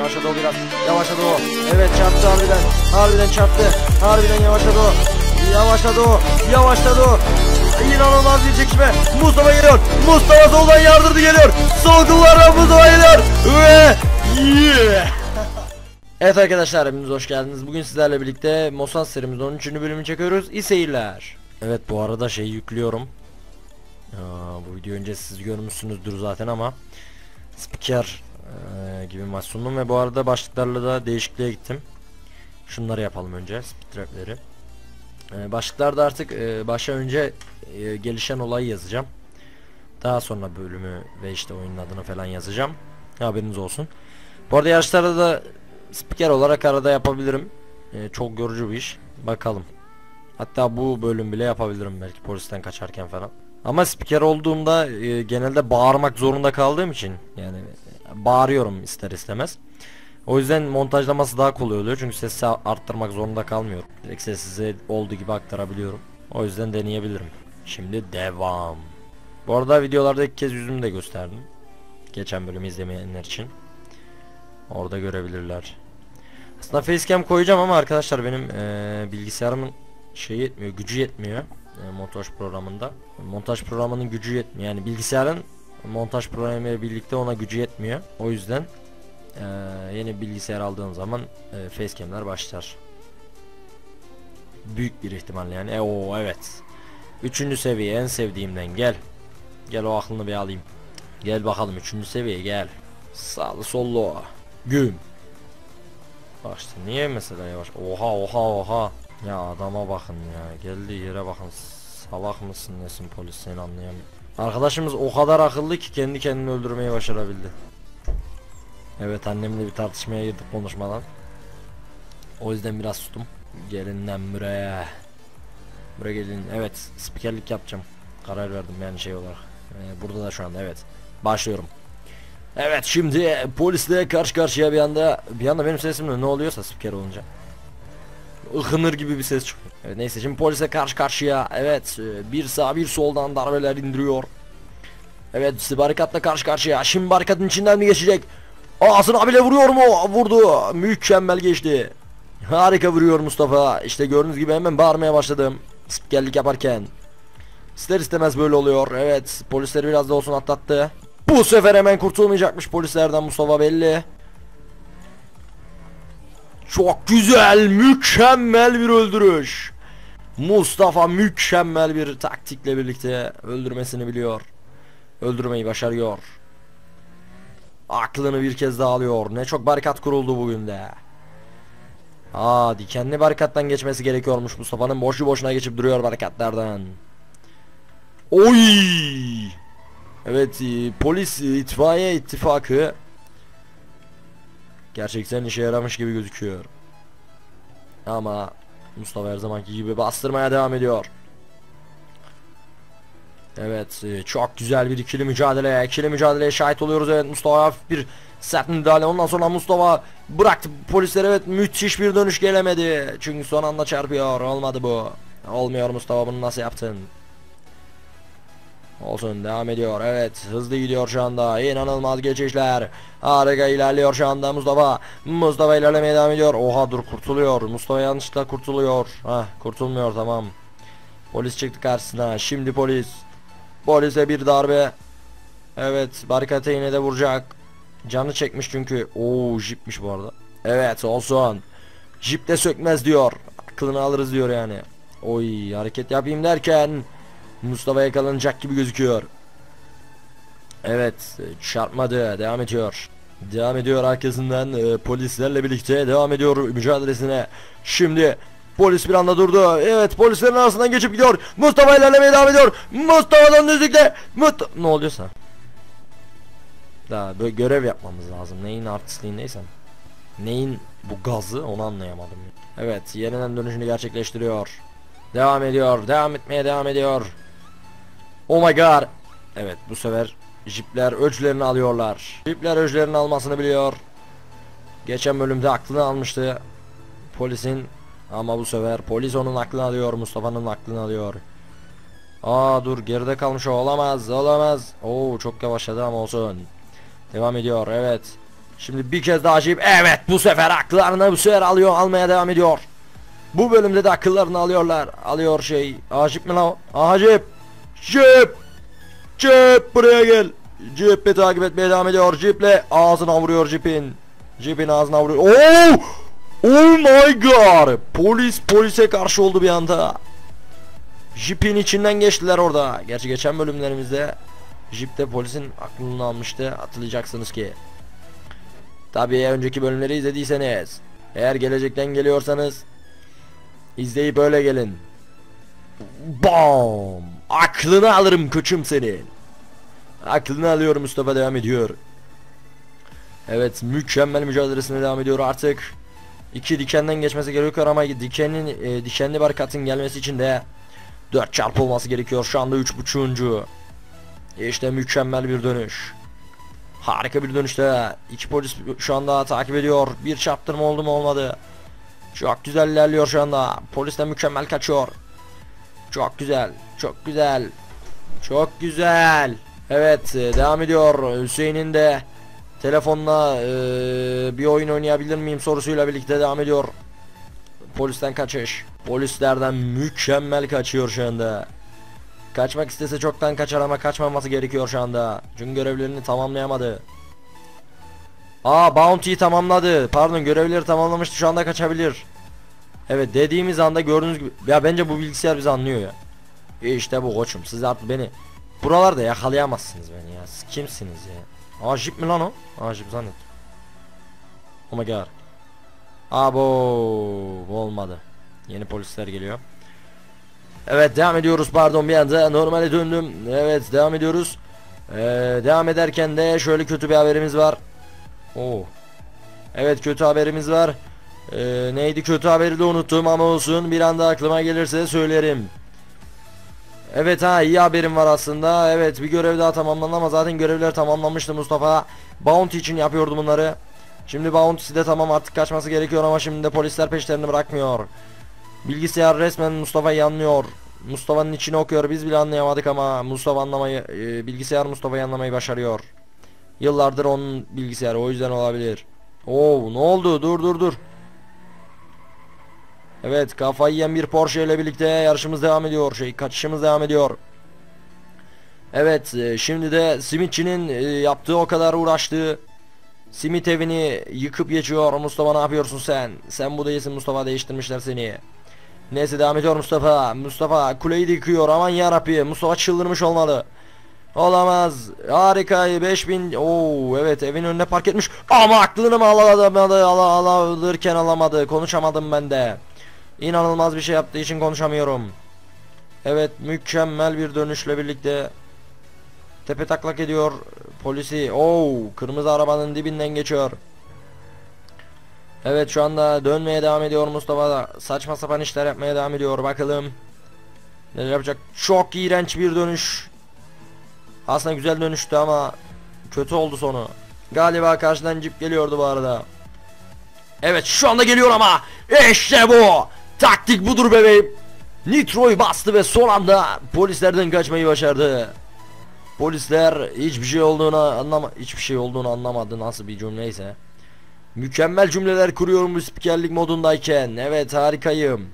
yavaşladı o biraz. Yavaşladı o. Evet çarptı harbiden. Harbiden çarptı. Harbiden yavaşladı o. Yavaşladı o. Yavaşladı o. İnanılmaz bir çekişme. Mustafa geliyor. Mustafa soldan yardırdı geliyor. Sol kullarla Mustafa geliyor. Ve yeah. Evet arkadaşlar hepiniz hoş geldiniz. Bugün sizlerle birlikte Mossad serimizin 13. bölümünü çekiyoruz. İyi seyirler. Evet bu arada şey yüklüyorum. Aa, bu video önce siz görmüşsünüzdür zaten ama spiker e, gibi maç sundum ve bu arada başlıklarla da değişikliğe gittim. Şunları yapalım önce speedtrapleri. E, başlıklarda artık e, başa önce e, gelişen olayı yazacağım. Daha sonra bölümü ve işte oyunun adını falan yazacağım. Haberiniz olsun. Bu arada yarışlarda da spiker olarak arada yapabilirim. E, çok yorucu bir iş. Bakalım. Hatta bu bölüm bile yapabilirim belki polisten kaçarken falan. Ama spiker olduğumda e, genelde bağırmak zorunda kaldığım için yani bağırıyorum ister istemez. O yüzden montajlaması daha kolay oluyor çünkü sesi arttırmak zorunda kalmıyorum. Direkt sesi size olduğu gibi aktarabiliyorum. O yüzden deneyebilirim. Şimdi devam. Bu arada videolarda ilk kez yüzümü de gösterdim. Geçen bölümü izlemeyenler için. Orada görebilirler. Aslında facecam koyacağım ama arkadaşlar benim e, bilgisayarımın şey yetmiyor, gücü yetmiyor e, montaj programında. Montaj programının gücü yetmiyor. Yani bilgisayarın montaj programıyla birlikte ona gücü yetmiyor. O yüzden e, yeni bilgisayar aldığın zaman e, facecam'ler başlar. Büyük bir ihtimalle yani. E, o evet. Üçüncü seviye en sevdiğimden gel. Gel o aklını bir alayım. Gel bakalım üçüncü seviye gel. Sağlı sollu. Güm. Bak işte niye mesela yavaş. Oha oha oha. Ya adama bakın ya. Geldiği yere bakın. Salak mısın nesin polis seni anlayamıyorum. Arkadaşımız o kadar akıllı ki kendi kendini öldürmeyi başarabildi. Evet annemle bir tartışmaya girdik konuşmadan. O yüzden biraz sustum. Gelinden buraya. Buraya gelin. Evet spikerlik yapacağım. Karar verdim yani şey olarak. Ee, burada da şu anda evet. Başlıyorum. Evet şimdi polisle karşı karşıya bir anda bir anda benim sesimle ne oluyorsa spiker olunca ıhınır gibi bir ses çıkıyor. Evet neyse şimdi polise karşı karşıya evet e, bir sağ bir soldan darbeler indiriyor. Evet barikatla karşı karşıya şimdi barikatın içinden mi geçecek? Ağzına bile vuruyor mu? Vurdu. Mükemmel geçti. Harika vuruyor Mustafa. İşte gördüğünüz gibi hemen bağırmaya başladım. Spikerlik yaparken. İster istemez böyle oluyor. Evet polisleri biraz da olsun atlattı. Bu sefer hemen kurtulmayacakmış polislerden Mustafa belli. Çok güzel, mükemmel bir öldürüş. Mustafa mükemmel bir taktikle birlikte öldürmesini biliyor. Öldürmeyi başarıyor. Aklını bir kez daha alıyor. Ne çok barikat kuruldu bugün de. Aa dikenli barikattan geçmesi gerekiyormuş Mustafa'nın boşu boşuna geçip duruyor barikatlardan. Oy! Evet e, polis e, itfaiye ittifakı gerçekten işe yaramış gibi gözüküyor. Ama Mustafa her zamanki gibi bastırmaya devam ediyor. Evet e, çok güzel bir ikili mücadele ikili mücadeleye şahit oluyoruz. Evet Mustafa hafif bir sert müdahale. Ondan sonra Mustafa bıraktı polisler evet müthiş bir dönüş gelemedi. Çünkü son anda çarpıyor. Olmadı bu. Olmuyor Mustafa bunu nasıl yaptın Olsun devam ediyor. Evet hızlı gidiyor şu anda. İnanılmaz geçişler. Harika ilerliyor şu anda Mustafa. Mustafa ilerlemeye devam ediyor. Oha dur kurtuluyor. Mustafa yanlışlıkla kurtuluyor. Hah kurtulmuyor tamam. Polis çıktı karşısına. Şimdi polis. Polise bir darbe. Evet barikata yine de vuracak. Canı çekmiş çünkü. Oo jipmiş bu arada. Evet olsun. Jip de sökmez diyor. Aklını alırız diyor yani. Oy hareket yapayım derken Mustafa yakalanacak gibi gözüküyor. Evet çarpmadı devam ediyor. Devam ediyor arkasından e, polislerle birlikte devam ediyor mücadelesine. Şimdi polis bir anda durdu. Evet polislerin arasından geçip gidiyor. Mustafa ilerlemeye devam ediyor. Mustafa'dan düzlükle. Mut ne oluyorsa. Daha böyle görev yapmamız lazım. Neyin artistliğindeysem. Neyin bu gazı onu anlayamadım. Evet yeniden dönüşünü gerçekleştiriyor. Devam ediyor. Devam etmeye devam ediyor. Oh my god. Evet bu sefer jipler ölçülerini alıyorlar. Jipler ölçülerini almasını biliyor. Geçen bölümde aklını almıştı. Polisin ama bu sefer polis onun aklını alıyor. Mustafa'nın aklını alıyor. Aa dur geride kalmış o olamaz olamaz. Oo çok yavaşladı ama olsun. Devam ediyor evet. Şimdi bir kez daha Jeep. Evet bu sefer akıllarını bu sefer alıyor. Almaya devam ediyor. Bu bölümde de akıllarını alıyorlar. Alıyor şey. Jeep mi lan o? Jeep. Jeep. Jeep buraya gel. Jeep'i takip etmeye devam ediyor. Jeep'le ağzına vuruyor Jeep'in. Jeep'in ağzına vuruyor. Oh! Oh my god. Polis polise karşı oldu bir anda. Jeep'in içinden geçtiler orada. Gerçi geçen bölümlerimizde Jeep'te polisin aklını almıştı. Hatırlayacaksınız ki. Tabii önceki bölümleri izlediyseniz. Eğer gelecekten geliyorsanız izleyip öyle gelin. Bam! Aklını alırım koçum senin. Aklını alıyorum Mustafa devam ediyor. Evet mükemmel mücadelesine devam ediyor artık. İki dikenden geçmesi gerekiyor ama dikenin e, dikenli barikatın gelmesi için de 4 çarpı olması gerekiyor. Şu anda 3.5'uncu. İşte mükemmel bir dönüş. Harika bir dönüşte. iki polis şu anda takip ediyor. Bir çarptırma oldu mu olmadı. Çok güzel ilerliyor şu anda. Polis de mükemmel kaçıyor. Çok güzel. Çok güzel. Çok güzel. Evet e, devam ediyor. Hüseyin'in de telefonla e, bir oyun oynayabilir miyim sorusuyla birlikte devam ediyor. Polisten kaçış. Polislerden mükemmel kaçıyor şu anda. Kaçmak istese çoktan kaçar ama kaçmaması gerekiyor şu anda. Çünkü görevlerini tamamlayamadı. Aa Bounty'yi tamamladı. Pardon görevleri tamamlamıştı şu anda kaçabilir. Evet dediğimiz anda gördüğünüz gibi. Ya bence bu bilgisayar bizi anlıyor ya. E işte bu koçum siz artık beni. Buralarda yakalayamazsınız beni ya. Siz kimsiniz ya? Aa jip mi lan o? Aa jip zannettim. Oh my god. Abo olmadı. Yeni polisler geliyor. Evet devam ediyoruz pardon bir anda normale döndüm. Evet devam ediyoruz. Ee, devam ederken de şöyle kötü bir haberimiz var. Oo. Evet kötü haberimiz var. Ee, neydi kötü haberi de unuttum ama olsun bir anda aklıma gelirse söylerim. Evet ha iyi haberim var aslında. Evet bir görev daha tamamlandı ama zaten görevler tamamlanmıştı Mustafa. Bounty için yapıyordu bunları. Şimdi Bounty'si de tamam artık kaçması gerekiyor ama şimdi de polisler peşlerini bırakmıyor. Bilgisayar resmen Mustafa'yı anlıyor. Mustafa'nın içini okuyor. Biz bile anlayamadık ama Mustafa anlamayı e, bilgisayar Mustafa'yı anlamayı başarıyor. Yıllardır onun bilgisayarı o yüzden olabilir. Oo ne oldu? Dur dur dur. Evet kafayı yiyen bir Porsche ile birlikte yarışımız devam ediyor. Şey kaçışımız devam ediyor. Evet e, şimdi de simitçinin e, yaptığı o kadar uğraştığı simit evini yıkıp geçiyor. Mustafa ne yapıyorsun sen? Sen bu değilsin Mustafa değiştirmişler seni. Neyse devam ediyor Mustafa. Mustafa kuleyi de yıkıyor. Aman yarabbi. Mustafa çıldırmış olmalı. Olamaz. Harika. 5000. Oo evet evin önüne park etmiş. Ama aklını mı alamadı? Al al alırken alamadı. Konuşamadım ben de. İnanılmaz bir şey yaptığı için konuşamıyorum. Evet mükemmel bir dönüşle birlikte tepe taklak ediyor polisi. Oo kırmızı arabanın dibinden geçiyor. Evet şu anda dönmeye devam ediyor Mustafa da saçma sapan işler yapmaya devam ediyor bakalım. Neler yapacak? Çok iğrenç bir dönüş. Aslında güzel dönüştü ama kötü oldu sonu. Galiba karşıdan cip geliyordu bu arada. Evet şu anda geliyor ama işte bu. Taktik budur bebeğim. Nitro'yu bastı ve son anda polislerden kaçmayı başardı. Polisler hiçbir şey olduğunu anlama hiçbir şey olduğunu anlamadı nasıl bir cümleyse. Mükemmel cümleler kuruyorum bu spikerlik modundayken. Evet harikayım.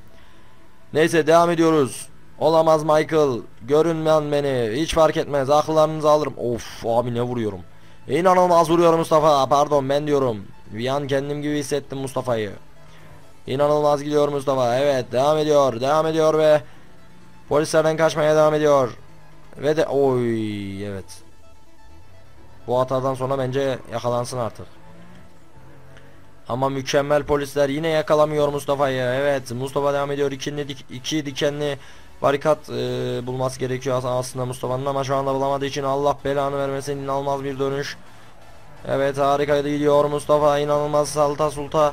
Neyse devam ediyoruz. Olamaz Michael. Görünmeyen beni. Hiç fark etmez. Akıllarınızı alırım. Of abi ne vuruyorum. İnanılmaz vuruyorum Mustafa. Pardon ben diyorum. Bir an kendim gibi hissettim Mustafa'yı. İnanılmaz gidiyor Mustafa. Evet devam ediyor. Devam ediyor ve polislerden kaçmaya devam ediyor. Ve de oy evet. Bu hatadan sonra bence yakalansın artık. Ama mükemmel polisler yine yakalamıyor Mustafa'yı. Evet Mustafa devam ediyor. Dik, iki dikenli barikat e, bulması gerekiyor aslında Mustafa'nın ama şu anda bulamadığı için Allah belanı vermesin inanılmaz bir dönüş. Evet harika gidiyor Mustafa inanılmaz salta sulta.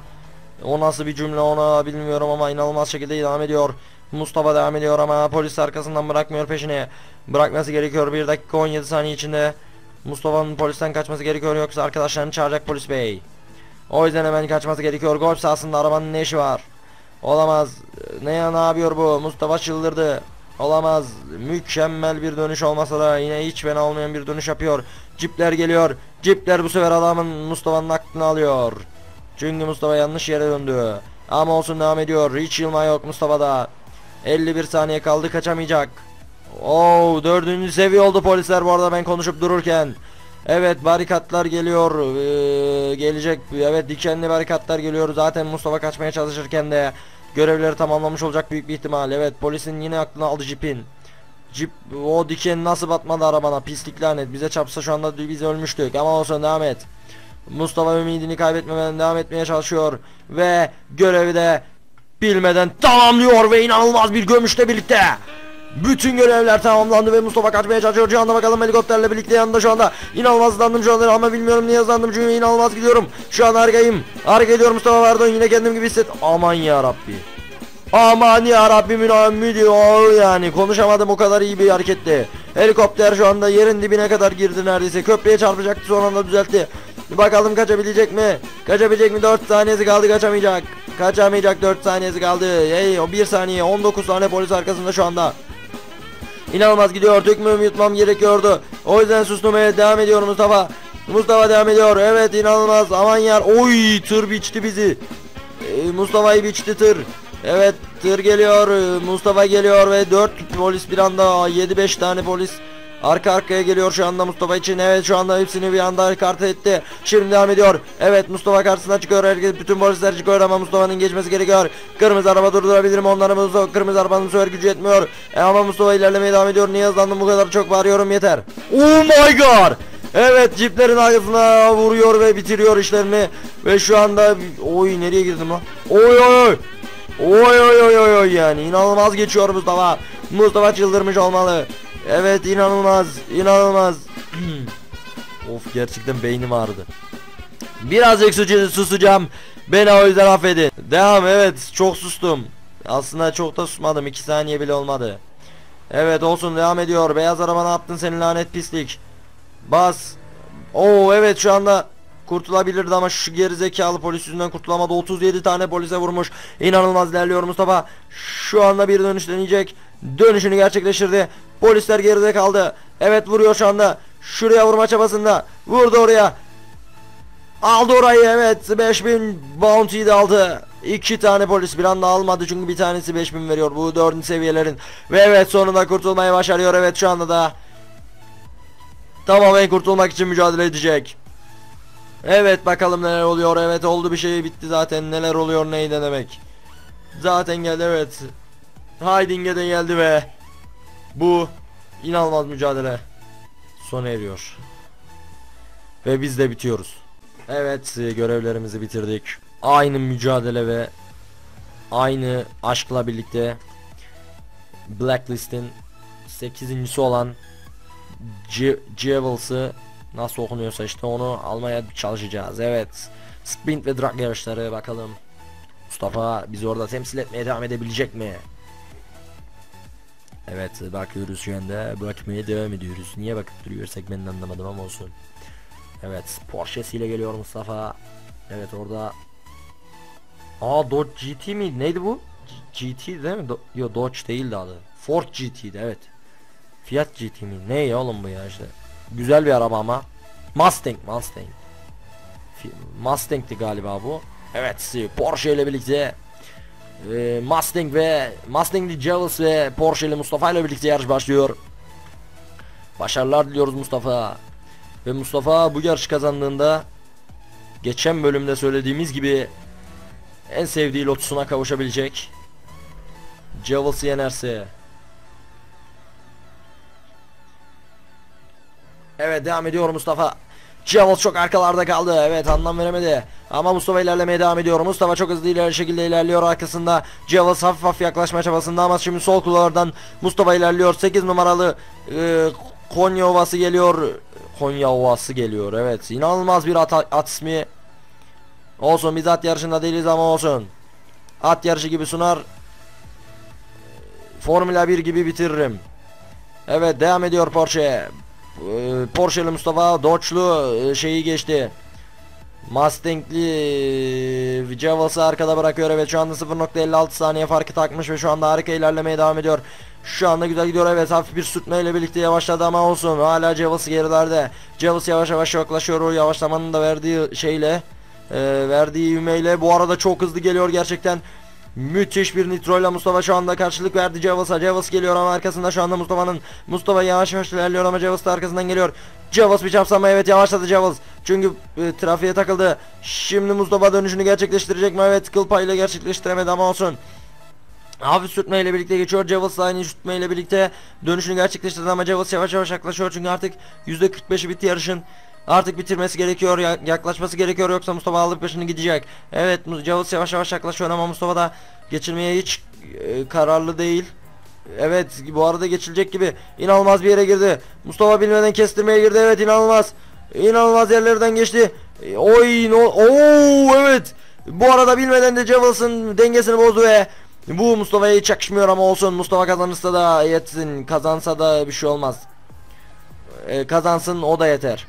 O nasıl bir cümle ona bilmiyorum ama inanılmaz şekilde devam ediyor. Mustafa devam ediyor ama polis arkasından bırakmıyor peşini. Bırakması gerekiyor 1 dakika 17 saniye içinde. Mustafa'nın polisten kaçması gerekiyor yoksa arkadaşlarını çağıracak polis bey. O yüzden hemen kaçması gerekiyor. Golf sahasında arabanın ne işi var? Olamaz. Ne ya ne yapıyor bu? Mustafa çıldırdı. Olamaz. Mükemmel bir dönüş olmasa da yine hiç fena olmayan bir dönüş yapıyor. Cipler geliyor. Cipler bu sefer adamın Mustafa'nın aklını alıyor. Çünkü Mustafa yanlış yere döndü. Ama olsun devam ediyor. Hiç yılma yok Mustafa'da. 51 saniye kaldı kaçamayacak. Oo dördüncü seviye oldu polisler bu arada ben konuşup dururken. Evet barikatlar geliyor. Ee, gelecek. Evet dikenli barikatlar geliyor. Zaten Mustafa kaçmaya çalışırken de görevleri tamamlamış olacak büyük bir ihtimal. Evet polisin yine aklını aldı cipin. Cip o diken nasıl batmadı arabana pislik lanet. Bize çarpsa şu anda biz ölmüştük ama olsun devam et. Mustafa ümidini kaybetmeden devam etmeye çalışıyor ve görevi de bilmeden tamamlıyor ve inanılmaz bir gömüşle birlikte bütün görevler tamamlandı ve Mustafa kaçmaya çalışıyor. Şu anda bakalım helikopterle birlikte yanında şu anda. İnanılmaz hızlandım şu anda ama bilmiyorum niye hızlandım çünkü inanılmaz gidiyorum. Şu an arkayım. Hareket ediyorum Mustafa pardon yine kendim gibi hisset. Aman ya Rabbi. Aman ya Rabbimin ammi diyor yani konuşamadım o kadar iyi bir hareketti. Helikopter şu anda yerin dibine kadar girdi neredeyse. Köprüye çarpacaktı son anda düzeltti. Bakalım kaçabilecek mi? Kaçabilecek mi? 4 saniyesi kaldı kaçamayacak. Kaçamayacak 4 saniyesi kaldı. Hey o 1 saniye 19 tane polis arkasında şu anda. İnanılmaz gidiyor. Tükmüğümü yutmam gerekiyordu. O yüzden susturmaya devam ediyorum Mustafa. Mustafa devam ediyor. Evet inanılmaz. Aman yer. Oy tır biçti bizi. Ee, Mustafa'yı biçti tır. Evet tır geliyor. Ee, Mustafa geliyor ve 4 polis bir anda 7-5 tane polis Arka arkaya geliyor şu anda Mustafa için. Evet şu anda hepsini bir anda kart etti. Şimdi devam ediyor. Evet Mustafa karşısına çıkıyor. Herkes bütün polisler çıkıyor ama Mustafa'nın geçmesi gerekiyor. Kırmızı araba durdurabilir mi? Onları Mustafa kırmızı arabanın sefer gücü yetmiyor. E, ama Mustafa ilerlemeye devam ediyor. Niye hızlandım bu kadar çok bağırıyorum yeter. Oh my god. Evet ciplerin arkasına vuruyor ve bitiriyor işlerini. Ve şu anda oy nereye girdim lan? Oy oy. Oy oy oy oy oy yani inanılmaz geçiyor Mustafa. Mustafa çıldırmış olmalı. Evet inanılmaz inanılmaz. of gerçekten beynim ağrıdı. Birazcık su susacağım. Beni o yüzden affedin. Devam evet çok sustum. Aslında çok da susmadım 2 saniye bile olmadı. Evet olsun devam ediyor. Beyaz araba ne yaptın senin lanet pislik. Bas. Oo evet şu anda kurtulabilirdi ama şu geri zekalı polis yüzünden kurtulamadı. 37 tane polise vurmuş. İnanılmaz ilerliyor Mustafa. Şu anda bir dönüş deneyecek. Dönüşünü gerçekleştirdi. Polisler geride kaldı. Evet vuruyor şu anda. Şuraya vurma çabasında. Vurdu oraya. Aldı orayı evet 5000 bounty de aldı. İki tane polis bir anda almadı çünkü bir tanesi 5000 veriyor bu dördüncü seviyelerin. Ve evet sonunda kurtulmayı başarıyor evet şu anda da. Tamamen kurtulmak için mücadele edecek. Evet bakalım neler oluyor evet oldu bir şey bitti zaten neler oluyor neydi demek. Zaten geldi evet. Hiding'e de geldi ve bu inanılmaz mücadele sona eriyor. Ve biz de bitiyoruz. Evet görevlerimizi bitirdik. Aynı mücadele ve aynı aşkla birlikte Blacklist'in 8.si olan Jewels'ı nasıl okunuyorsa işte onu almaya çalışacağız. Evet. Sprint ve drag yarışları bakalım. Mustafa bizi orada temsil etmeye devam edebilecek mi? Evet bakıyoruz şu anda bakmaya devam ediyoruz. Niye bakıp duruyorsak ben anlamadım ama olsun. Evet Porsche ile geliyor Mustafa. Evet orada Aa Dodge GT mi? Neydi bu? G GT değil mi? Do Yo Dodge değildi adı. Ford GT'di evet. Fiat GT mi? Ne ya oğlum bu ya işte. Güzel bir araba ama. Mustang Mustang. Mustang'ti galiba bu. Evet Porsche ile birlikte e, Mustang ve Mustang'li Jaws ve Porsche ile Mustafa ile birlikte yarış başlıyor. Başarılar diliyoruz Mustafa. Ve Mustafa bu yarış kazandığında geçen bölümde söylediğimiz gibi en sevdiği lotusuna kavuşabilecek. Javel'sı yenerse. Evet devam ediyor Mustafa. Javel çok arkalarda kaldı. Evet anlam veremedi. Ama Mustafa ilerlemeye devam ediyor. Mustafa çok hızlı ileri şekilde ilerliyor arkasında. Javel hafif hafif yaklaşma çabasında ama şimdi sol kullardan Mustafa ilerliyor. 8 numaralı e, Konya Ovası geliyor. Konya Ovası geliyor. Evet inanılmaz bir at, at ismi. Olsun biz at yarışında değiliz ama olsun. At yarışı gibi sunar. Formula 1 gibi bitiririm. Evet devam ediyor Porsche. Ee, Porsche'li Mustafa Dodge'lu e, şeyi geçti. Mustang'li Javas'ı arkada bırakıyor evet şu anda 0.56 saniye farkı takmış ve şu anda harika ilerlemeye devam ediyor. Şu anda güzel gidiyor evet hafif bir sürtme ile birlikte yavaşladı ama olsun hala Javas'ı gerilerde. Javas yavaş yavaş yaklaşıyor o yavaşlamanın da verdiği şeyle e, verdiği ivmeyle bu arada çok hızlı geliyor gerçekten. Müthiş bir nitro ile Mustafa şu anda karşılık verdi Javas'a. Javas geliyor ama arkasında şu anda Mustafa'nın Mustafa yavaş yavaş ilerliyor ama Javas da arkasından geliyor. Javas bir çapsama evet yavaşladı Javas. Çünkü e, trafiğe takıldı. Şimdi Mustafa dönüşünü gerçekleştirecek mi? Evet kıl payıyla gerçekleştiremedi ama olsun. Hafif sürtme ile birlikte geçiyor. Da aynı sürtme ile birlikte dönüşünü gerçekleştirdi ama Javas yavaş yavaş yaklaşıyor çünkü artık %45'i bitti yarışın. Artık bitirmesi gerekiyor, ya- yaklaşması gerekiyor yoksa Mustafa alıp peşini gidecek. Evet, Javas yavaş yavaş yaklaşıyor ama Mustafa da geçirmeye hiç e, kararlı değil. Evet, bu arada geçilecek gibi. İnanılmaz bir yere girdi. Mustafa bilmeden kestirmeye girdi. Evet, inanılmaz. İnanılmaz yerlerden geçti. E, Oy, no, oo, evet. Bu arada bilmeden de Javas'ın dengesini bozdu ve bu Mustafa'ya hiç yakışmıyor ama olsun. Mustafa kazanırsa da yetsin. Kazansa da bir şey olmaz. E, kazansın o da yeter.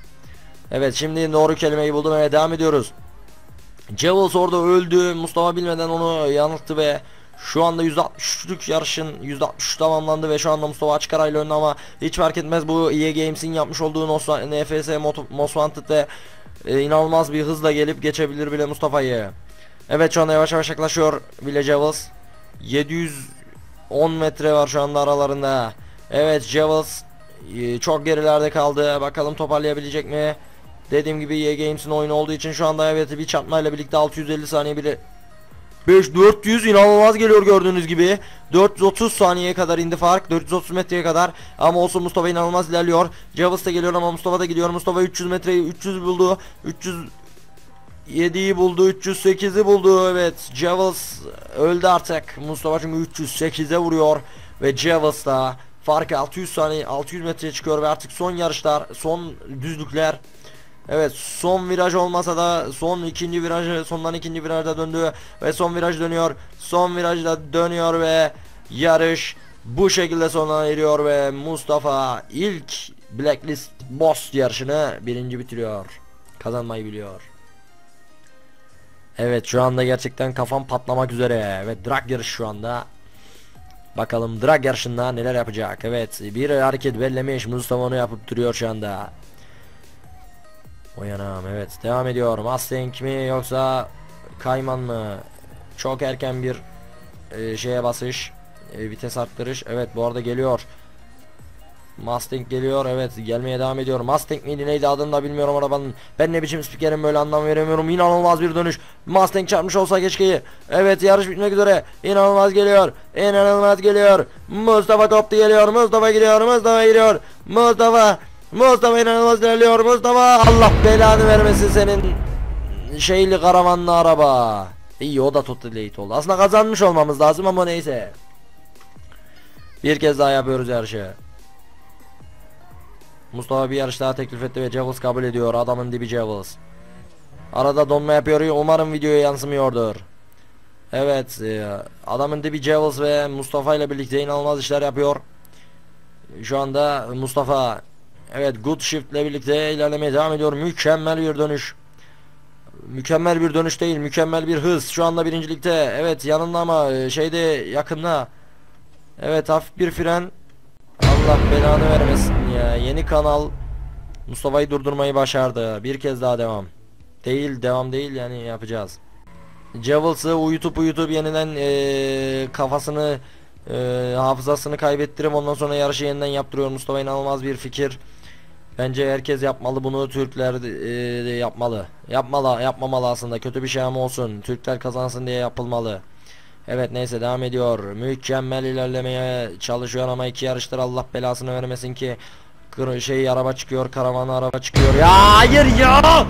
Evet şimdi doğru kelimeyi buldum ve devam ediyoruz. Javels orada öldü. Mustafa bilmeden onu yanılttı ve şu anda 163'lük yarışın %63 tamamlandı ve şu anda Mustafa açık arayla önde ama hiç fark etmez bu EA Games'in yapmış olduğu NFS Most Wanted ve e, inanılmaz bir hızla gelip geçebilir bile Mustafa'yı. Evet şu anda yavaş yavaş yaklaşıyor bile Javels. 710 metre var şu anda aralarında. Evet Javels e, çok gerilerde kaldı. Bakalım toparlayabilecek mi? Dediğim gibi EA Games'in oyunu olduğu için şu anda evet bir çarpmayla birlikte 650 saniye bile 5 400 inanılmaz geliyor gördüğünüz gibi. 430 saniyeye kadar indi fark. 430 metreye kadar. Ama olsun Mustafa inanılmaz ilerliyor. Javas da geliyor ama Mustafa da gidiyor. Mustafa 300 metreyi 300 buldu. 300 7'yi buldu 308'i buldu evet Javels öldü artık Mustafa çünkü 308'e vuruyor ve Javels da farkı 600 saniye 600 metreye çıkıyor ve artık son yarışlar son düzlükler Evet son viraj olmasa da son ikinci virajı sondan ikinci virajda döndü ve son viraj dönüyor son virajda dönüyor ve yarış bu şekilde sona eriyor ve Mustafa ilk Blacklist Boss yarışını birinci bitiriyor kazanmayı biliyor. Evet şu anda gerçekten kafam patlamak üzere. Evet drag yarış şu anda. Bakalım drag yarışında neler yapacak. Evet bir hareket bellemiş Mustafa onu yapıp duruyor şu anda. Oyanam evet. Devam ediyor. Mustang mi yoksa Kayman mı? Çok erken bir e, şeye basış. E, vites arttırış. Evet bu arada geliyor. Mustang geliyor. Evet gelmeye devam ediyor. Mustang miydi neydi adını da bilmiyorum arabanın. Ben ne biçim spikerim böyle anlam veremiyorum. İnanılmaz bir dönüş. Mustang çarpmış olsa keşke. Evet yarış bitmek üzere. İnanılmaz geliyor. İnanılmaz geliyor. Mustafa koptu geliyor. Mustafa gidiyor. Mustafa gidiyor Mustafa Mustafa inanılmaz ilerliyor Mustafa Allah belanı vermesin senin Şeyli karavanlı araba İyi o da total late oldu Aslında kazanmış olmamız lazım ama neyse Bir kez daha yapıyoruz yarışı Mustafa bir yarış daha teklif etti ve Javels kabul ediyor. Adamın dibi Javels. Arada donma yapıyor. Umarım videoya yansımıyordur. Evet, e, adamın dibi Javels ve Mustafa ile birlikte inanılmaz işler yapıyor. Şu anda Mustafa evet Good Shift ile birlikte ilerlemeye devam ediyor. Mükemmel bir dönüş. Mükemmel bir dönüş değil, mükemmel bir hız. Şu anda birincilikte. Evet, yanında ama e, şeyde yakında. Evet, hafif bir fren. Allah belanı vermesin ya. Yeni kanal Mustafa'yı durdurmayı başardı. Bir kez daha devam. Değil, devam değil yani yapacağız. Javels'ı uyutup uyutup yeniden eee, kafasını eee, hafızasını kaybettirip ondan sonra yarışı yeniden yaptırıyor Mustafa inanılmaz bir fikir. Bence herkes yapmalı bunu Türkler de yapmalı. Yapmalı, yapmamalı aslında. Kötü bir şey ama olsun. Türkler kazansın diye yapılmalı. Evet neyse devam ediyor. Mükemmel ilerlemeye çalışıyor ama iki yarıştır Allah belasını vermesin ki şey araba çıkıyor, karavan araba çıkıyor. Ya hayır ya!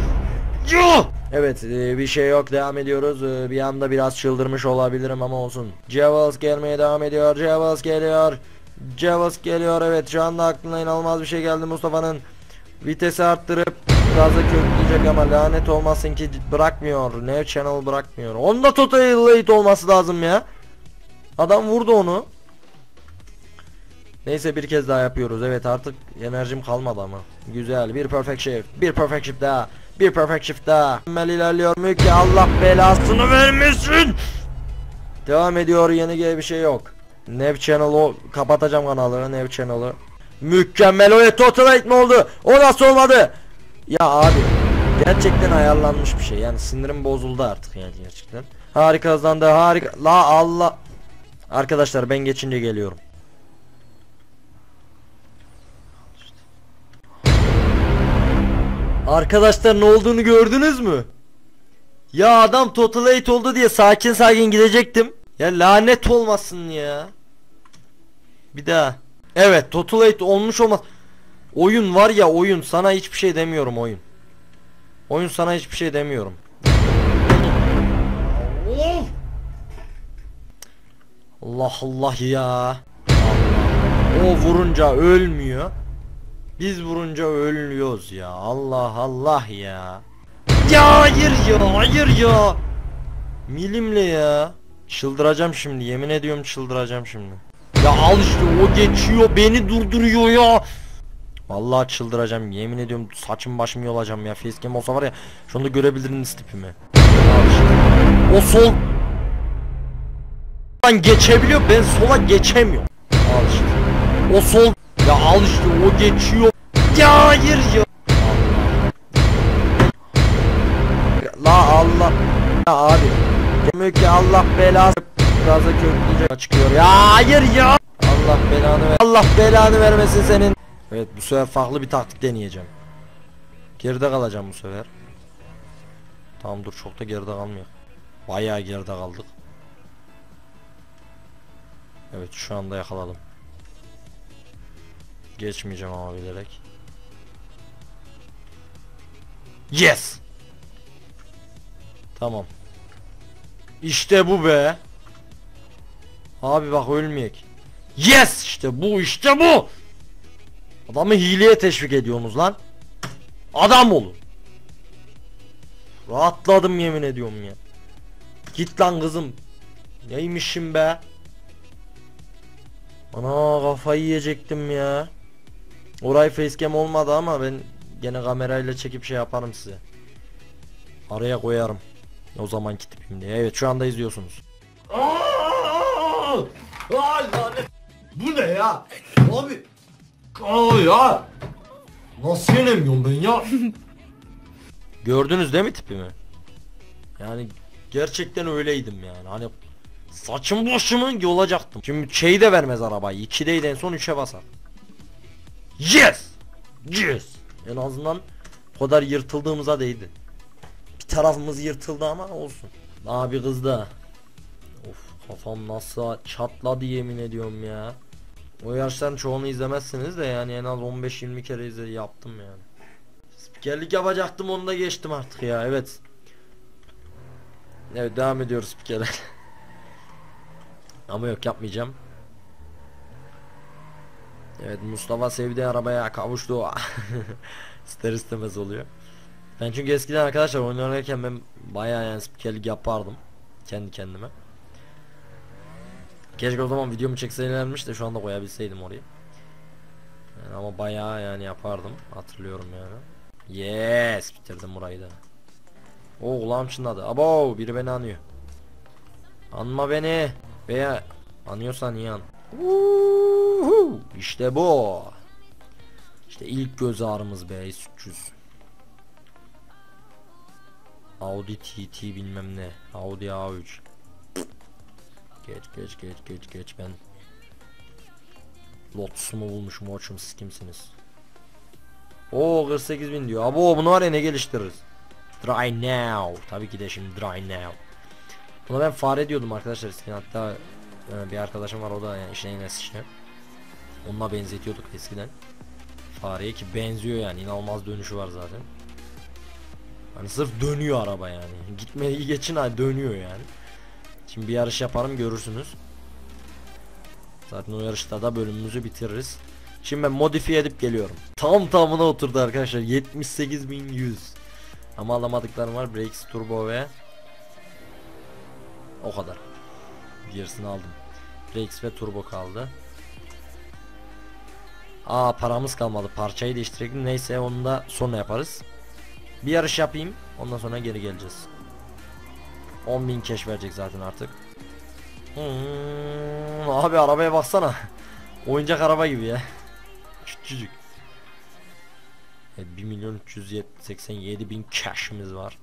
Evet e, bir şey yok devam ediyoruz. E, bir anda biraz çıldırmış olabilirim ama olsun. Javels gelmeye devam ediyor. Javels geliyor. Javels geliyor evet şu anda aklına inanılmaz bir şey geldi Mustafa'nın. Vitesi arttırıp gazı kökleyecek ama lanet olmasın ki bırakmıyor. Nev channel bırakmıyor. Onda total late olması lazım ya. Adam vurdu onu. Neyse bir kez daha yapıyoruz. Evet artık enerjim kalmadı ama. Güzel. Bir perfect shift. Bir perfect shift daha. Bir perfect shift daha. Mükemmel ilerliyor. Mükemmel Allah belasını vermesin. Devam ediyor. Yeni gibi bir şey yok. Nev Channel'ı kapatacağım kanalı. Nev Channel'ı. Mükemmel o total mi oldu? O nasıl olmadı? Ya abi gerçekten ayarlanmış bir şey. Yani sinirim bozuldu artık yani gerçekten. Harika hızlandı. Harika. La Allah. Arkadaşlar ben geçince geliyorum. Arkadaşlar ne olduğunu gördünüz mü? Ya adam total 8 oldu diye sakin sakin gidecektim. Ya lanet olmasın ya. Bir daha. Evet total 8 olmuş olmaz. Oyun var ya oyun sana hiçbir şey demiyorum oyun. Oyun sana hiçbir şey demiyorum. Allah Allah ya. O vurunca ölmüyor. Biz vurunca ölüyoruz ya. Allah Allah ya. Ya hayır ya hayır ya. Milimle ya. Çıldıracağım şimdi yemin ediyorum çıldıracağım şimdi. Ya al işte o geçiyor beni durduruyor ya. Vallahi çıldıracağım yemin ediyorum saçım başım yolacağım ya facecam olsa var ya şu anda görebilirdiniz tipimi. O sol Lan geçebiliyor ben sola geçemiyorum. Al işte. O sol ya al işte o geçiyor. Ya hayır ya. La Allah. Ya abi. Demek ki Allah belası gaza kökleyecek çıkıyor. Ya hayır ya. Allah belanı ver. Allah belanı vermesin senin. Evet bu sefer farklı bir taktik deneyeceğim. Geride kalacağım bu sefer. Tamam dur çok da geride kalmıyor. Bayağı geride kaldık. Evet şu anda yakaladım. Geçmeyeceğim ama bilerek. Yes. Tamam. İşte bu be. Abi bak ölmeyek. Yes işte bu işte bu. Adamı hileye teşvik ediyorsunuz lan. Adam olun. Rahatladım yemin ediyorum ya. Git lan kızım. Neymişim be? Ana kafayı yiyecektim ya. Oray facecam olmadı ama ben gene kamerayla çekip şey yaparım size. Araya koyarım. O zamanki tipimde. Evet şu anda izliyorsunuz. Ay lanet. Bu ne ya? Abi. Aa ya. Nasıl yenemiyorum ben ya? Gördünüz değil mi tipimi? Yani gerçekten öyleydim yani. Hani saçım başımı yolacaktım. Şimdi şey de vermez arabayı. 2'deydi en son 3'e basar. Yes! Yes! En azından o kadar yırtıldığımıza değdi. Bir tarafımız yırtıldı ama olsun. Abi kız da. Of kafam nasıl çatladı yemin ediyorum ya. O yaşların çoğunu izlemezsiniz de yani en az 15-20 kere izle yaptım yani. Spikerlik yapacaktım onu da geçtim artık ya evet. Evet devam ediyoruz spikerler. Ama yok yapmayacağım. Evet Mustafa sevdiği arabaya kavuştu. İster istemez oluyor. Ben çünkü eskiden arkadaşlar oynarken ben bayağı yani spikerlik yapardım. Kendi kendime. Keşke o zaman videomu çekseylermiş de şu anda koyabilseydim orayı. Yani ama bayağı yani yapardım. Hatırlıyorum yani. Yes bitirdim burayı da. O kulağım çınladı. Abo biri beni anıyor. Anma beni. Veya anıyorsan iyi an. Uhu, İşte bu. İşte ilk göz ağrımız be 300. Audi TT bilmem ne. Audi A3. Geç geç geç geç geç ben. Lotus'umu bulmuşum oçum siz kimsiniz? Oo 48 bin diyor. Abo bunu var ya ne geliştiririz? Dry now. Tabii ki de şimdi dry now. Buna ben fare diyordum arkadaşlar eskiden hatta e, bir arkadaşım var o da yani işine yine işte. Onunla benzetiyorduk eskiden. Fareye ki benziyor yani inanılmaz dönüşü var zaten. Hani sırf dönüyor araba yani. Gitmeyi geçin ha dönüyor yani. Şimdi bir yarış yaparım görürsünüz. Zaten o yarışta da bölümümüzü bitiririz. Şimdi ben modifiye edip geliyorum. Tam tamına oturdu arkadaşlar. 78.100. Ama alamadıklarım var. Brakes Turbo ve o kadar. Gerisini aldım. Brakes ve Turbo kaldı. Aa paramız kalmadı. Parçayı değiştirelim. Neyse onu da sonra yaparız. Bir yarış yapayım. Ondan sonra geri geleceğiz. 10.000 keş verecek zaten artık. Hmm, abi arabaya baksana. Oyuncak araba gibi ya. Küçücük. Evet, 1 milyon 387 bin cash'imiz var.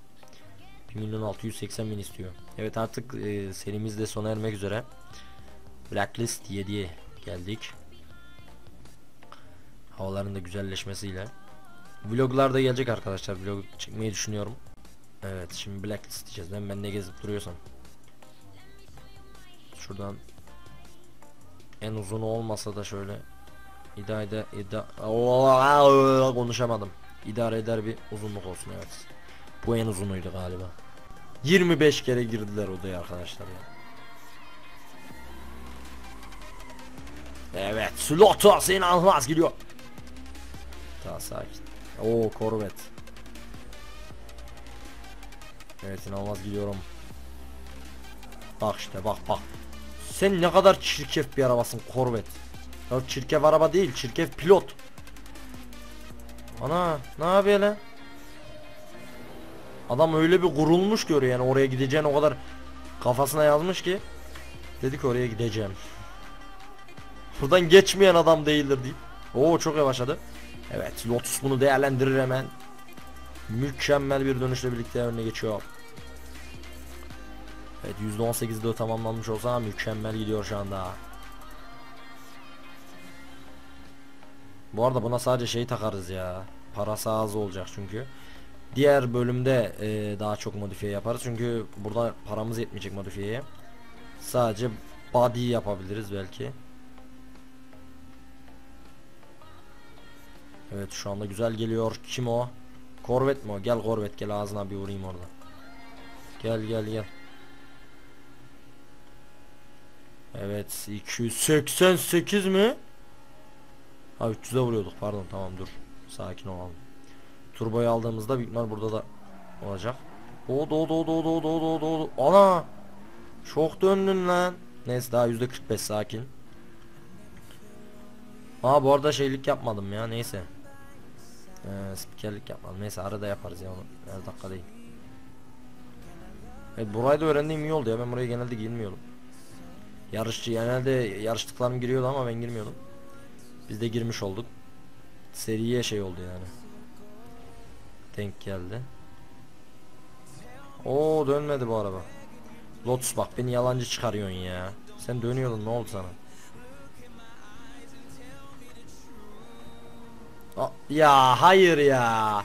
1 milyon 680 bin istiyor. Evet artık e, serimiz de sona ermek üzere. Blacklist 7'ye geldik. Havaların da güzelleşmesiyle. Vloglar da gelecek arkadaşlar. Vlog çekmeyi düşünüyorum. Evet şimdi blacklist diyeceğiz. Ben ben ne gezip duruyorsam. Şuradan en uzun olmasa da şöyle idare ida Oo, konuşamadım. İdare eder bir uzunluk olsun evet. Bu en uzunuydu galiba. 25 kere girdiler odaya arkadaşlar ya. Evet, Slotos inanılmaz gidiyor. Daha sakin. Oo, Corvette. Evet, inanılmaz gidiyorum. Bak işte, bak bak. Sen ne kadar çirkef bir arabasın Corvette. Ya çirkef araba değil, çirkef pilot. Ana, ne yapıyor lan? Adam öyle bir gurulmuş görüyor yani oraya gideceğini o kadar kafasına yazmış ki. Dedi ki oraya gideceğim. Buradan geçmeyen adam değildir deyip. Oo çok yavaşladı. Evet Lotus bunu değerlendirir hemen. Mükemmel bir dönüşle birlikte önüne geçiyor. Evet %18'de tamamlanmış olsa mükemmel gidiyor şu anda. Bu arada buna sadece şey takarız ya. Parası az olacak çünkü. Diğer bölümde e, daha çok modifiye yaparız çünkü burada paramız yetmeyecek modifiyeye. Sadece body yapabiliriz belki. Evet şu anda güzel geliyor. Kim o? Corvette mi o? Gel Corvette gel ağzına bir vurayım orada. Gel gel gel. Evet 288 mi? Ha 300'e vuruyorduk pardon tamam dur. Sakin olalım. Turboyu aldığımızda büyük burada da olacak. Do do do do do do do do. Ana! Çok döndün lan. Neyse daha %45 sakin. Aa bu arada şeylik yapmadım ya neyse. Ee, spikerlik yapmadım. Neyse arada yaparız ya onu. Her dakika değil. Evet burayı da öğrendiğim iyi oldu ya. Ben buraya genelde girmiyordum. Yarışçı genelde yarıştıklarım giriyordu ama ben girmiyordum. Biz de girmiş olduk. Seriye şey oldu yani. Denk geldi. Oo dönmedi bu araba. Lotus bak beni yalancı çıkarıyorsun ya. Sen dönüyordun ne oldu sana? Ya hayır ya.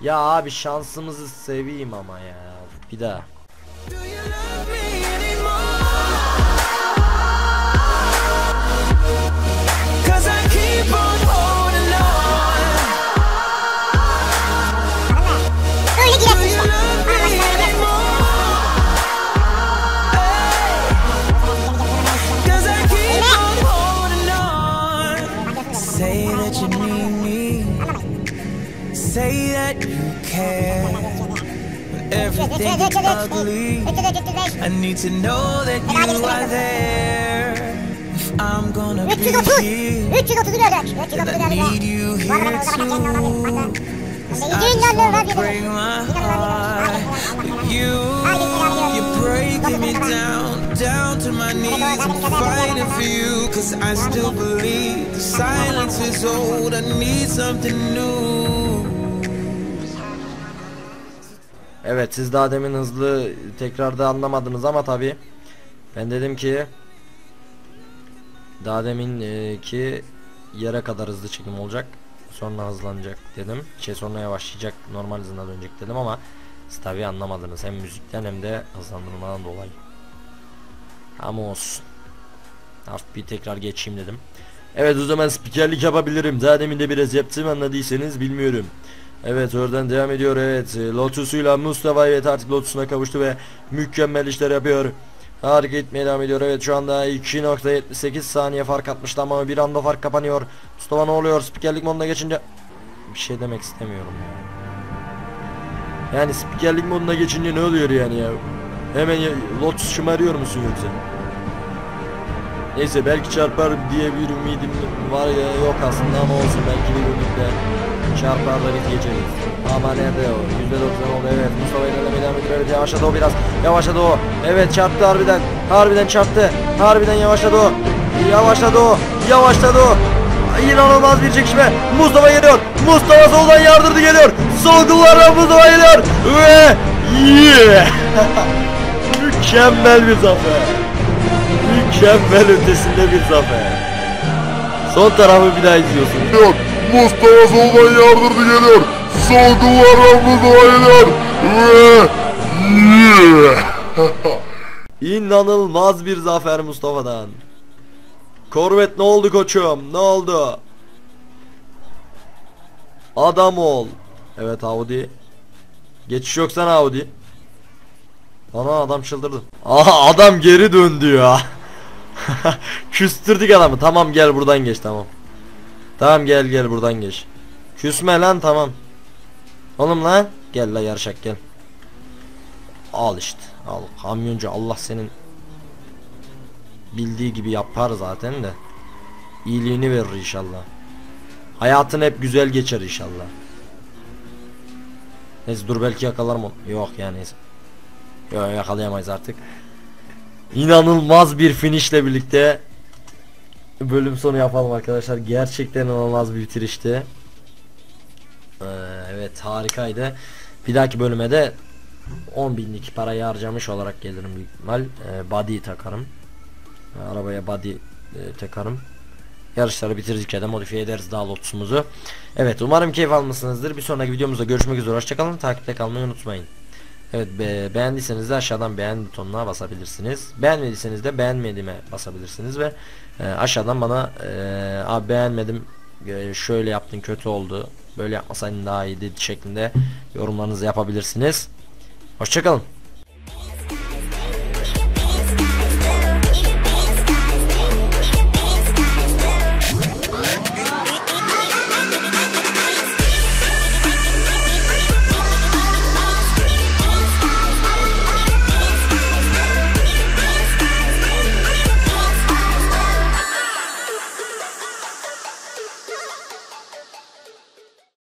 Ya abi şansımızı seveyim ama ya. Bir daha. Say that you care. When everything is ugly. I need to know that you are there. If I'm gonna be here, then I need you here too. I wanna break my heart. But you, you're breaking me down, down to my knees. I'm fighting for you, cause I still believe the silence is old. I need something new. Evet siz daha demin hızlı tekrarda anlamadınız ama tabi ben dedim ki daha demin e, ki yere kadar hızlı çekim olacak sonra hızlanacak dedim. Şey sonra yavaşlayacak normal hızına dönecek dedim ama siz tabi anlamadınız. Hem müzikten hem de hızlandırmadan dolayı. Ama olsun. Hafif bir tekrar geçeyim dedim. Evet o zaman spikerlik yapabilirim. Daha demin de biraz yaptım anladıysanız bilmiyorum Evet oradan devam ediyor. Evet e, Lotus'uyla Mustafa evet artık Lotus'una kavuştu ve mükemmel işler yapıyor. Harika gitmeye devam ediyor. Evet şu anda 2.78 saniye fark atmıştı ama bir anda fark kapanıyor. Mustafa ne oluyor? Spikerlik moduna geçince Bir şey demek istemiyorum ya. Yani spikerlik moduna geçince ne oluyor yani ya? Hemen ya, Lotus şımarıyor musun yoksa? Neyse belki çarpar diye bir ümidim var ya yok aslında ama olsun belki bir ümitle Çarparla biz geçeriz. Ama nerede o? %90 oldu evet. Mustafa ilerlemeye devam ediyor. Evet yavaşladı o biraz. Yavaşladı o. Evet çarptı harbiden. Harbiden çarptı. Harbiden yavaşladı o. Yavaşladı o. Yavaşladı o. İnanılmaz bir çekişme. Mustafa geliyor. Mustafa soldan yardırdı geliyor. Sol kulvardan Mustafa geliyor. Ve yeah. Mükemmel bir zafer. Mükemmel ötesinde bir zafer. Son tarafı bir daha izliyorsun. geliyor. Mustafa soldan yardırdı geliyor. Sol Mustafa geliyor. İnanılmaz bir zafer Mustafa'dan. Korvet ne oldu koçum? Ne oldu? Adam ol. Evet Audi. Geçiş yok sana Audi. Ana adam çıldırdı. Aha adam geri döndü ya. Küstürdük adamı. Tamam gel buradan geç tamam. Tamam gel gel buradan geç. Küsme lan tamam. Oğlum lan gel la yarışak gel. Al işte. Al kamyoncu Allah senin bildiği gibi yapar zaten de. İyiliğini verir inşallah. Hayatın hep güzel geçer inşallah. Neyse dur belki yakalarım onu. Yok ya neyse. Yok yakalayamayız artık. İnanılmaz bir finishle birlikte bölüm sonu yapalım arkadaşlar. Gerçekten inanılmaz bir bitirişti. Ee, evet harikaydı. Bir dahaki bölüme de 10 binlik parayı harcamış olarak gelirim büyük ihtimal. Ee, body'yi takarım. Ee, arabaya body e, takarım. Yarışları bitirdikçe de modifiye ederiz daha lotusumuzu. Evet umarım keyif almışsınızdır. Bir sonraki videomuzda görüşmek üzere. Hoşçakalın. Takipte kalmayı unutmayın. Evet be, beğendiyseniz de aşağıdan beğen butonuna basabilirsiniz. Beğenmediyseniz de beğenmediğime basabilirsiniz ve e, aşağıdan bana e, abi beğenmedim e, şöyle yaptın kötü oldu böyle yapmasaydın daha iyiydi şeklinde yorumlarınızı yapabilirsiniz. Hoşçakalın.